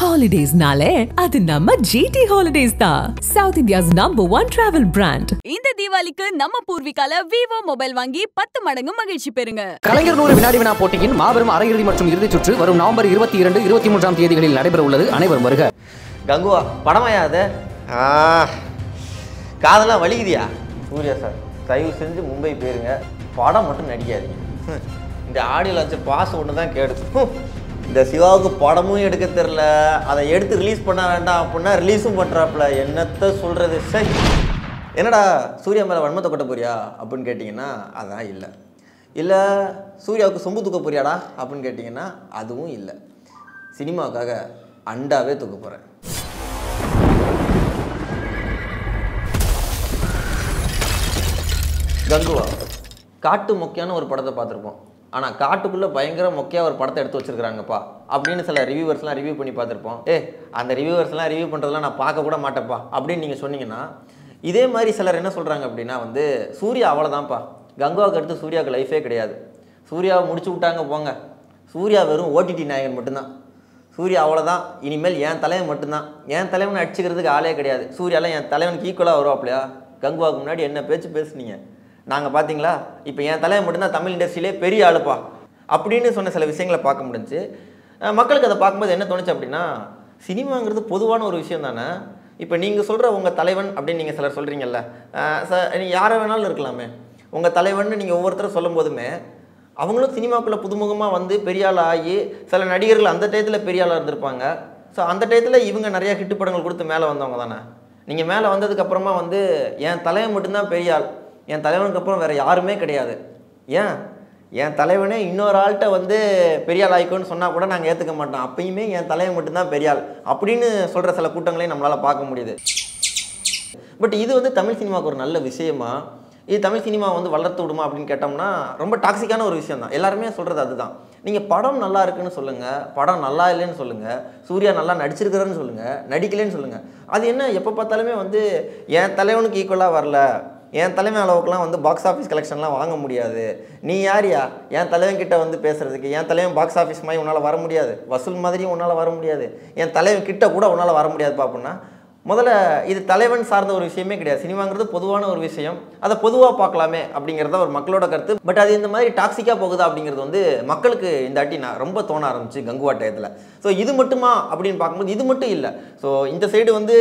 ஹாலிடேஸ்னாலே அது நம்ம ஜிடி ஹாலிடேஸ் தான் south India's number one travel brand இந்த தீபாவளிக்கு நம்ம பூர்விகால விவோ மொபைல் வாங்கி பத்து மடங்கு மகிழ்ச்சி பெறுங்க. கலைஞர் நூறு வினாடி வினா போட்டியின் மாபெரும் அரையிறுதி மற்றும் இறுதிச் சுற்று வரும் நவம்பர் இருபத்தி இரண்டு இருபத்தி மூன்றாம் தேதிகளில் நடைபெற உள்ளது அனைவரும் வருக. கங்குவா படமாயா அது? ஆ காதெல்லாம் வலிக்குதியா? சூர்யா சார் தயவு செஞ்சு மும்பை போயிருங்க. படம் மட்டும் நடிக்காதீங்க. இந்த ஆடியோ லான்ச்சு பாஸ் ஒன்று தான் கேடு. இந்த சிவாவுக்கு படமும் எடுக்க தெரில அதை எடுத்து ரிலீஸ் பண்ண வேண்டாம் அப்படின்னா ரிலீஸும் பண்ணுறாப்புல என்னத்த சொல்கிறது சரி என்னடா சூர்யா மேலே வன்மத்தை கொட்ட போறியா அப்படின்னு கேட்டிங்கன்னா அதான் இல்லை. இல்லை சூர்யாவுக்கு சொம்பு தூக்க போறியாடா அப்படின்னு கேட்டிங்கன்னா அதுவும் இல்லை. சினிமாவுக்காக அண்டாவே தூக்க போகிறேன் கங்குவா காட்டு மொக்கையான ஒரு படத்தை பார்த்துருப்போம். ஆனால் காட்டுக்குள்ளே பயங்கர மொக்கையாக ஒரு படத்தை எடுத்து வச்சிருக்காங்கப்பா அப்படின்னு சில ரிவ்யூவர்ஸ்லாம் ரிவ்யூ பண்ணி பார்த்துருப்போம். ஏ அந்த ரிவ்யூவர்ஸ்லாம் ரிவ்யூ பண்ணுறதுலாம் நான் பார்க்க கூட மாட்டேன்ப்பா. அப்படின்னு நீங்கள் சொன்னீங்கன்னா இதே மாதிரி சிலர் என்ன சொல்கிறாங்க அப்படின்னா வந்து சூர்யா அவ்வளோதான்ப்பா கங்குவாவுக்கு அடுத்து சூர்யாவுக்கு லைஃபே கிடையாது. சூர்யாவை முடிச்சு விட்டாங்க போங்க. சூர்யா வெறும் ஓடிடி நாயகன் மட்டும்தான். சூர்யா அவ்வளோதான் இனிமேல் என் தலைவன் மட்டும்தான். என் தலைவனை அடிச்சுக்கிறதுக்கு ஆளே கிடையாது. சூர்யாலாம் என் தலைவனுக்கு ஈக்குவலாக வருவாப்லையா? கங்குவாவுக்கு முன்னாடி என்ன பேச்சு பேசுனீங்க? நாங்கள் பார்த்தீங்களா இப்போ என் தலையை மட்டும்தான் தமிழ் இண்டஸ்ட்ரியிலே பெரிய ஆளுப்பா. அப்படின்னு சொன்ன சில விஷயங்களை பார்க்க முடிஞ்சு மக்களுக்கு அதை பார்க்கும்போது என்ன தோணுச்சு அப்படின்னா சினிமாங்கிறது பொதுவான ஒரு விஷயம் தானே? இப்போ நீங்கள் சொல்கிற உங்கள் தலைவன் அப்படின்னு நீங்கள் சிலர் சொல்கிறீங்கல்ல ச நீங்கள் யாரை வேணாலும் இருக்கலாமே. உங்கள் தலைவன் நீங்கள் ஒவ்வொருத்தரும் சொல்லும் போதுமே அவங்களும் சினிமாக்குள்ளே புதுமுகமாக வந்து பெரியாள் ஆகி சில நடிகர்கள் அந்த டயத்தில் பெரியாளாக இருந்திருப்பாங்க. ஸோ அந்த டயத்தில் இவங்க நிறையா ஹிட்டு படங்கள் கொடுத்து மேலே வந்தவங்க தானே? நீங்கள் மேலே வந்ததுக்கப்புறமா வந்து என் தலைவன் மட்டும்தான் பெரியாள் என் தலைவனுக்கு அப்புறம் வேறு யாருமே கிடையாது. ஏன்? என் தலைவனே இன்னொரு ஆள்கிட்ட வந்து பெரிய ஆள் ஆயிக்கோன்னு சொன்னால் கூட நாங்கள் ஏற்றுக்க மாட்டோம். அப்பயுமே என் தலைவன் மட்டும்தான் பெரியாள். அப்படின்னு சொல்கிற சில கூட்டங்களையும் நம்மளால் பார்க்க முடியுது. பட் இது வந்து தமிழ் சினிமாவுக்கு ஒரு நல்ல விஷயமா? இது தமிழ் சினிமா வந்து வளர்த்து விடுமா அப்படின்னு கேட்டோம்னா ரொம்ப டாக்ஸிக்கான ஒரு விஷயம் தான். எல்லாருமே சொல்கிறது அதுதான். நீங்கள் படம் நல்லா இருக்குன்னு சொல்லுங்கள் படம் நல்லா இல்லைன்னு சொல்லுங்கள் சூர்யா நல்லா நடிச்சிருக்கிறன்னு சொல்லுங்கள் நடிக்கலைன்னு சொல்லுங்கள் அது என்ன எப்போ பார்த்தாலுமே வந்து என் தலைவனுக்கு ஈக்குவலாக வரல. என் தலைமை அளவுக்குலாம் வந்து பாக்ஸ் ஆஃபீஸ் கலெக்ஷன்லாம் வாங்க முடியாது. நீ யாரியா? என் தலைவன் கிட்ட வந்து பேசுறதுக்கு. என் தலைவன் பாக்ஸ் ஆஃபீஸ் மாதிரி உன்னால் வர முடியாது. வசூல் மாதிரியும் உன்னால் வர முடியாது. என் தலைவன் கிட்ட கூட உன்னால் வர முடியாதுப்பா அப்படின்னா முதல்ல இது தலைவன் சார்ந்த ஒரு விஷயமே கிடையாது. சினிமாங்கிறது பொதுவான ஒரு விஷயம். அதை பொதுவாக பார்க்கலாமே அப்படிங்கிறத ஒரு மக்களோட கருத்து. பட் அது இந்த மாதிரி டாக்ஸிக்காக போகுதா அப்படிங்கிறது வந்து மக்களுக்கு இந்த ஆட்டி நான் ரொம்ப தோண ஆரம்பிச்சு கங்குவா டயத்தில். ஸோ இது மட்டுமா அப்படின்னு பார்க்கும்போது இது மட்டும் இல்லை. ஸோ இந்த சைடு வந்து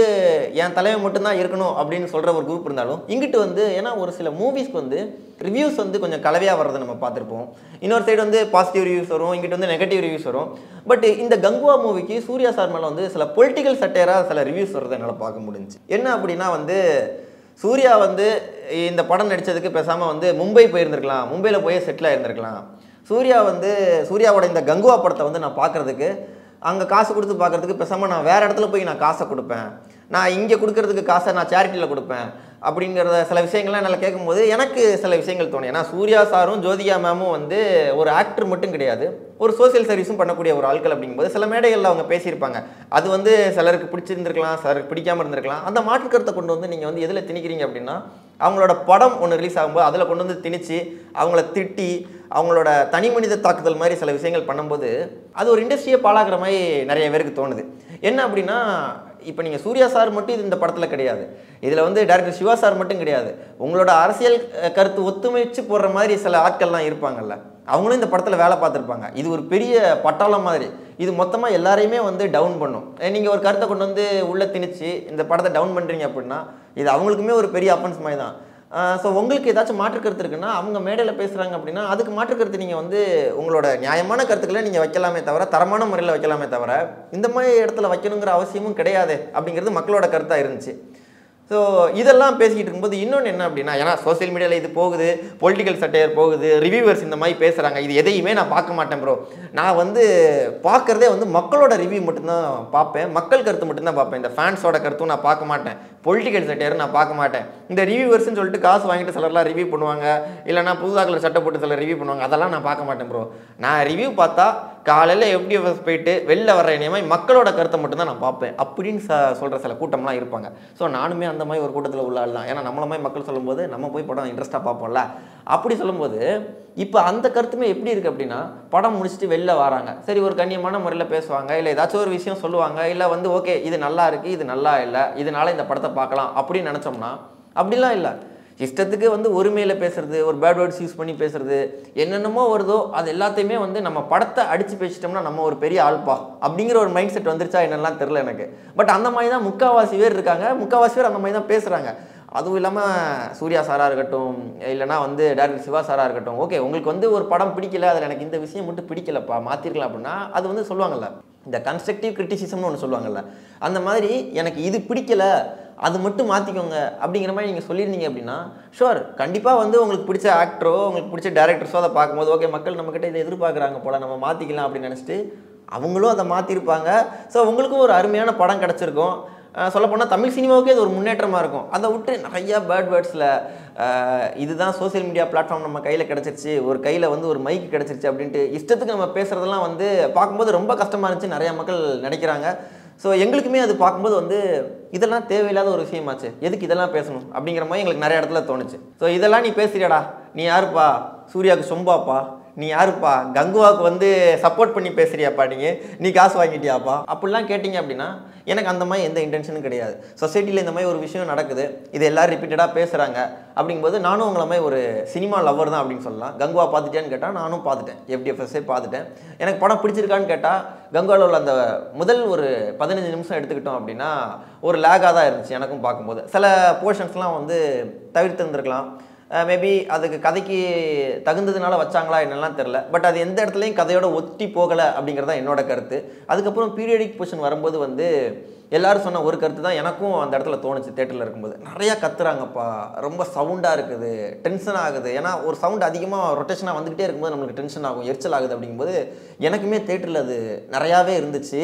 என் தலைவன் மட்டும்தான் இருக்கணும் அப்படின்னு சொல்கிற ஒரு குரூப் இருந்தாலும் இங்கிட்டு வந்து ஏன்னா ஒரு சில மூவிஸ்க்கு வந்து ரிவ்யூஸ் வந்து கொஞ்சம் கலவையாக வர்றதை நம்ம பார்த்துருப்போம். இன்னொரு சைடு வந்து பாசிட்டிவ் ரிவ்யூஸ் வரும் இங்கிட்ட வந்து நெகட்டிவ் ரிவ்யூஸ் வரும். பட் இந்த கங்குவா மூவிக்கு சூர்யா சார் மேலே வந்து சில பொலிட்டிக்கல் சட்டையராக சில ரிவ்யூஸ் வர்றது என்னால் பார்க்க முடிஞ்சுச்சு. என்ன அப்படின்னா வந்து சூர்யா வந்து இந்த படம் நடித்ததுக்கு பேசாமல் வந்து மும்பை போயிருந்திருக்கலாம். மும்பையில் போய் செட்டில் ஆயிருந்திருக்கலாம். சூர்யா வந்து சூர்யாவோட இந்த கங்குவா படத்தை வந்து நான் பார்க்குறதுக்கு அங்கே காசு கொடுத்து பார்க்குறதுக்கு பெசாமல் நான் வேறு இடத்துல போய் நான் காசை கொடுப்பேன். நான் இங்கே கொடுக்கறதுக்கு காசை நான் சேரிட்டியில் கொடுப்பேன். அப்படிங்கிறத சில விஷயங்கள்லாம் என்னால் கேட்கும்போது எனக்கு சில விஷயங்கள் தோணும். ஏன்னா சூர்யா சாரும் ஜோதிகா மேமும் வந்து ஒரு ஆக்டர் மட்டும் கிடையாது. ஒரு சோஷியல் சர்வீஸும் பண்ணக்கூடிய ஒரு ஆட்கள் அப்படிங்கும்போது சில மேடைகளில் அவங்க பேசியிருப்பாங்க. அது வந்து சிலருக்கு பிடிச்சிருந்துருக்கலாம் சிலருக்கு பிடிக்காம இருந்திருக்கலாம். அந்த மாற்றுக்கருத்தை கொண்டு வந்து நீங்கள் வந்து எதில் திணிக்கிறீங்க அப்படின்னா அவங்களோட படம் ஒன்று ரிலீஸ் ஆகும்போது அதில் கொண்டு வந்து திணிச்சு அவங்கள திட்டி அவங்களோட தனி மனித தாக்குதல் மாதிரி சில விஷயங்கள் பண்ணும்போது அது ஒரு இண்டஸ்ட்ரியை பாழாகிற மாதிரி நிறைய பேருக்கு தோணுது. என்ன அப்படின்னா இப்போ நீங்கள் சூர்யா சார் மட்டும் இது இந்த படத்தில் கிடையாது. இதில் வந்து டேரக்டர் சிவா சார் மட்டும் கிடையாது. உங்களோட அரசியல் கருத்து ஒத்துமைச்சு போடுற மாதிரி சில ஆட்கள்லாம் இருப்பாங்கல்ல. அவங்களும் இந்த படத்தில் வேலை பார்த்துருப்பாங்க. இது ஒரு பெரிய பட்டாளம் மாதிரி. இது மொத்தமாக எல்லாரையுமே வந்து டவுன் பண்ணும். நீங்கள் ஒரு கருத்தை கொண்டு வந்து உள்ளே திணிச்சு இந்த படத்தை டவுன் பண்ணுறீங்க அப்படின்னா இது அவங்களுக்குமே ஒரு பெரிய அப்பன்ஸ் மாதிரி தான். ஸோ உங்களுக்கு ஏதாச்சும் மாற்று கருத்து இருக்குன்னா அவங்க மேடையில் பேசுகிறாங்க அப்படின்னா அதுக்கு மாற்று கருத்து நீங்கள் வந்து உங்களோட நியாயமான கருத்துக்களை நீங்கள் வைக்கலாமே தவிர தரமான முறையில் வைக்கலாமே தவிர இந்த மாதிரி இடத்துல வைக்கணுங்கிற அவசியமும் கிடையாது அப்படிங்கிறது மக்களோட கருத்தாக இருந்துச்சு. ஸோ இதெல்லாம் பேசிக்கிட்டு இருக்கும்போது இன்னொன்று என்ன அப்படின்னா ஏன்னா சோஷியல் மீடியாவில் இது போகுது பொலிட்டிக்கல் சட்டையர் போகுது ரிவ்யூவர்ஸ் இந்த மாதிரி பேசுகிறாங்க இது எதையுமே நான் பார்க்க மாட்டேன் ப்ரோ நான் வந்து பார்க்குறதே வந்து மக்களோட ரிவ்யூ மட்டும்தான் பார்ப்பேன். மக்கள் கருத்து மட்டும்தான் பார்ப்பேன். இந்த ஃபேன்ஸோட கருத்தும் நான் பார்க்க மாட்டேன். பொலிட்டிக்கல் சட்டையர் நான் பார்க்க மாட்டேன். இந்த ரிவ்யூவர்ஸ்னு சொல்லிட்டு காசு வாங்கிட்டு சிலர்லாம் ரிவ்யூ பண்ணுவாங்க. இல்லைனா புதுதாக்கில் சட்டை போட்டு சிலர் ரிவ்யூ பண்ணுவாங்க. அதெல்லாம் நான் பார்க்க மாட்டேன் ப்ரோ நான் ரிவ்யூ பார்த்தா காலையில் எப்படி போயிட்டு வெளில வர இனிமே மக்களோட கருத்தை மட்டும்தான் நான் பார்ப்பேன். அப்படின்னு ச சொல்கிற சில கூட்டம்லாம் இருப்பாங்க. ஸோ நானுமே அந்த மாதிரி ஒரு கூட்டத்தில் உள்ள ஆள் தான் ஏன்னா நம்மள மாதிரி மக்கள் சொல்லும்போது நம்ம போய் படம் இன்ட்ரெஸ்ட்டாக பார்ப்போம்ல. அப்படி சொல்லும்போது இப்போ அந்த கருத்துமே எப்படி இருக்குது அப்படின்னா படம் முடிச்சுட்டு வெளில வராங்க. சரி ஒரு கண்ணியமான முறையில் பேசுவாங்க இல்லை ஏதாச்சும் ஒரு விஷயம் சொல்லுவாங்க இல்லை வந்து ஓகே இது நல்லா இருக்குது இது நல்லா இல்லை இதனால இந்த படத்தை பார்க்கலாம் அப்படின்னு நினச்சோம்னா அப்படிலாம் இல்லை. இஷ்டத்துக்கு வந்து ஒருமையில் பேசுறது ஒரு பேட் வேர்ட்ஸ் யூஸ் பண்ணி பேசுறது என்னென்னமோ வருதோ அது எல்லாத்தையுமே வந்து நம்ம படத்தை அடித்து பேசிட்டோம்னா நம்ம ஒரு பெரிய ஆள்பா அப்படிங்கிற ஒரு மைண்ட் செட் வந்துருச்சா என்னெல்லாம் தெரில எனக்கு. பட் அந்த மாதிரி தான் முக்கால்வாசி பேர் இருக்காங்க முக்கால்வாசி பேர் அந்த மாதிரி தான் பேசுகிறாங்க அதுவும் இல்லாமல் சூர்யா சாராக இருக்கட்டும் இல்லைனா வந்து டேரக்டர் சிவா சாராக இருக்கட்டும். ஓகே உங்களுக்கு வந்து ஒரு படம் பிடிக்கல அதில் எனக்கு இந்த விஷயம் மட்டும் பிடிக்கலப்பா மாற்றிருக்கலாம் அப்படின்னா அது வந்து சொல்லுவாங்கல்ல இந்த கன்ஸ்ட்ரக்டிவ் கிரிட்டிசிசம்னு ஒன்று சொல்லுவாங்கல்ல அந்த மாதிரி எனக்கு இது பிடிக்கல அது மட்டும் மாற்றிக்கோங்க அப்படிங்கிற மாதிரி நீங்கள் சொல்லியிருந்தீங்க அப்படின்னா ஷுவர் கண்டிப்பாக வந்து உங்களுக்கு பிடிச்ச ஆக்டரோ உங்களுக்கு பிடிச்ச டேரக்டர்ஸோ அதை பார்க்கும்போது ஓகே மக்கள் நம்மக்கிட்ட இதை எதிர்பார்க்குறாங்க போல் நம்ம மாற்றிக்கலாம் அப்படின்னு நினச்சிட்டு அவங்களும் அதை மாற்றிருப்பாங்க ஸோ உங்களுக்கும் ஒரு அருமையான படம் கிடச்சிருக்கும். சொல்லப்போனால் தமிழ் சினிமாவுக்கே அது ஒரு முன்னேற்றமாக இருக்கும். அதை விட்டு நிறையா பேர்ட் வேர்ட்ஸில் இதுதான் சோஷியல் மீடியா பிளாட்ஃபார்ம் நம்ம கையில் கிடச்சிருச்சு ஒரு கையில் வந்து ஒரு மைக் கிடச்சிருச்சு அப்படின்ட்டு இஷ்டத்துக்கு நம்ம பேசுகிறதெல்லாம் வந்து பார்க்கும்போது ரொம்ப கஷ்டமாக இருந்துச்சு நிறையா மக்கள் நினைக்கிறாங்க. ஸோ எங்களுக்குமே அது பார்க்கும்போது வந்து இதெல்லாம் தேவையில்லாத ஒரு விஷயமாச்சு எதுக்கு இதெல்லாம் பேசணும் அப்படிங்கிற மாதிரி எங்களுக்கு நிறைய இடத்துல தோணுச்சு. ஸோ இதெல்லாம் நீ பேசுறியாடா நீ யாருப்பா? சூர்யாவுக்கு சொம்பாப்பா? நீ யாருப்பா? கங்குவாவுக்கு வந்து சப்போர்ட் பண்ணி பேசுகிறியாப்பா நீங்கள் நீ காசு வாங்கிட்டியாப்பா? அப்படிலாம் கேட்டிங்க அப்படின்னா எனக்கு அந்த மாதிரி எந்த இன்டென்ஷனும் கிடையாது. சொசைட்டியில் இந்த மாதிரி ஒரு விஷயம் நடக்குது. இது எல்லோரும் ரிப்பீட்டடாக பேசுகிறாங்க அப்படிங்கும்போது நானும் உங்களை மாதிரி ஒரு சினிமா லவர் தான் அப்படின்னு சொல்லலாம். கங்குவா பார்த்துட்டேன்னு கேட்டால் நானும் பார்த்துட்டேன். எஃப்டிஎஃப்எஸ்ஸே பார்த்துட்டேன். எனக்கு படம் பிடிச்சிருக்கான்னு கேட்டால் கங்குவாவில் உள்ள அந்த முதல் ஒரு பதினஞ்சு நிமிஷம் எடுத்துக்கிட்டோம் அப்படின்னா ஒரு லேகாக தான் இருந்துச்சு எனக்கும் பார்க்கும்போது. சில போர்ஷன்ஸ்லாம் வந்து தவிர்த்திருந்திருக்கலாம். மேபி அதுக்கு கதைக்கு தகுந்ததுனால வச்சாங்களா என்னெல்லாம் தெரில பட் அது எந்த இடத்துலையும் கதையோட ஒட்டி போகலை அப்படிங்கிறது தான் என்னோட கருத்து. அதுக்கப்புறம் பீரியடிக் பொசிஷன் வரும்போது வந்து எல்லாரும் சொன்ன ஒரு கருத்து தான் எனக்கும் அந்த இடத்துல தோணுச்சு தேட்டரில் இருக்கும்போது. நிறையா கத்துறாங்கப்பா. ரொம்ப சவுண்டாக இருக்குது. டென்ஷன் ஆகுது. ஏன்னா ஒரு சவுண்ட் அதிகமாக ரொட்டேஷனாக வந்துக்கிட்டே இருக்கும்போது நம்மளுக்கு டென்ஷன் ஆகும் எரிச்சல் ஆகுது அப்படிங்கும்போது எனக்குமே தேட்டரில் அது நிறையாவே இருந்துச்சு.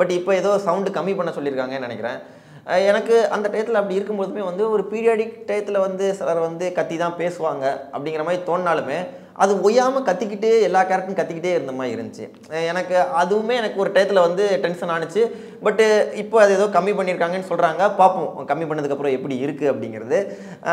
பட் இப்போ ஏதோ சவுண்டு கம்மி பண்ண சொல்லியிருக்காங்கன்னு நினைக்கிறேன். எனக்கு அந்த டயத்தில் அப்படி இருக்கும்போதுமே வந்து ஒரு பீரியாடிக் டயத்தில் வந்து சிலர் வந்து கத்தி தான் பேசுவாங்க அப்படிங்கிற மாதிரி தோணினாலுமே அது ஒய்யாமல் கத்திக்கிட்டே எல்லா கேரக்டரும் கத்திக்கிட்டே இருந்த மாதிரி இருந்துச்சு. எனக்கு அதுவுமே எனக்கு ஒரு டயத்தில் வந்து டென்ஷன் ஆணுச்சு பட்டு இப்போ அது ஏதோ கம்மி பண்ணியிருக்காங்கன்னு சொல்கிறாங்க பார்ப்போம் கம்மி பண்ணதுக்கப்புறம் எப்படி இருக்குது அப்படிங்கிறது.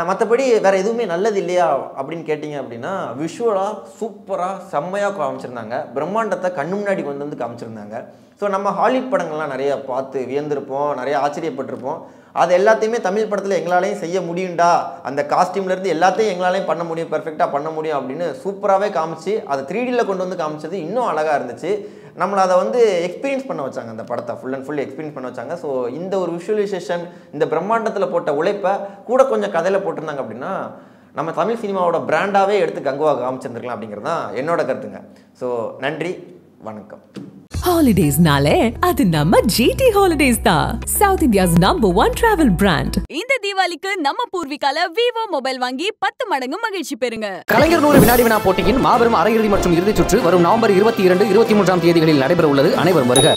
மற்றபடி வேறு எதுவுமே நல்லது இல்லையா அப்படின்னு கேட்டிங்க அப்படின்னா விஷுவலாக சூப்பராக செம்மையாக காமிச்சிருந்தாங்க. பிரம்மாண்டத்தை கண்ணு முன்னாடி கொண்டு வந்து காமிச்சிருந்தாங்க. ஸோ நம்ம ஹாலிவுட் படங்கள்லாம் நிறையா பார்த்து வியந்திருப்போம். நிறைய ஆச்சரியப்பட்டிருப்போம். அது எல்லாத்தையுமே தமிழ் படத்தில் எங்களாலையும் செய்ய முடியும்டா. அந்த காஸ்டியூம்லேருந்து எல்லாத்தையும் எங்களாலையும் பண்ண முடியும் பெர்ஃபெக்டாக பண்ண முடியும் அப்படின்னு சூப்பராகவே காமிச்சு அதை த்ரீடியில் கொண்டு வந்து காமிச்சது இன்னும் அழகாக இருந்துச்சு. நம்மளை அதை வந்து எக்ஸ்பீரியன்ஸ் பண்ண வச்சாங்க அந்த படத்தை ஃபுல் அண்ட் ஃபுல் எக்ஸ்பீரியன்ஸ் பண்ண வச்சாங்க. ஸோ இந்த ஒரு விஷுவலைசேஷன் இந்த பிரம்மாண்டத்தில் போட்ட உழைப்பை கூட கொஞ்சம் கதையில் போட்டிருந்தாங்க அப்படின்னா நம்ம தமிழ் சினிமாவோட பிராண்டாகவே எடுத்து கங்குவா காமிச்சிருந்துருக்கலாம் அப்படிங்கிறது தான் என்னோட கருத்துங்க. ஸோ நன்றி வணக்கம். ஹாலிடேஸ்னாலே அது நம்ம ஜிடி ஹாலிடேஸ் தான் south India's number one travel brand இந்த தீபாவளிக்கு நம்ம பூர்விகால விவோ மொபைல் வாங்கி பத்து மடங்கு மகிழ்ச்சி பெறுங்க. கலைஞர் நூறு வினாடி வினா போட்டியின் மாபெரும் அரையிறுதி மற்றும் இறுதிச் சுற்று வரும் நவம்பர் இருபத்தி இரண்டு இருபத்தி மூன்றாம் தேதிகளில் நடைபெற உள்ளது அனைவரும் வருக.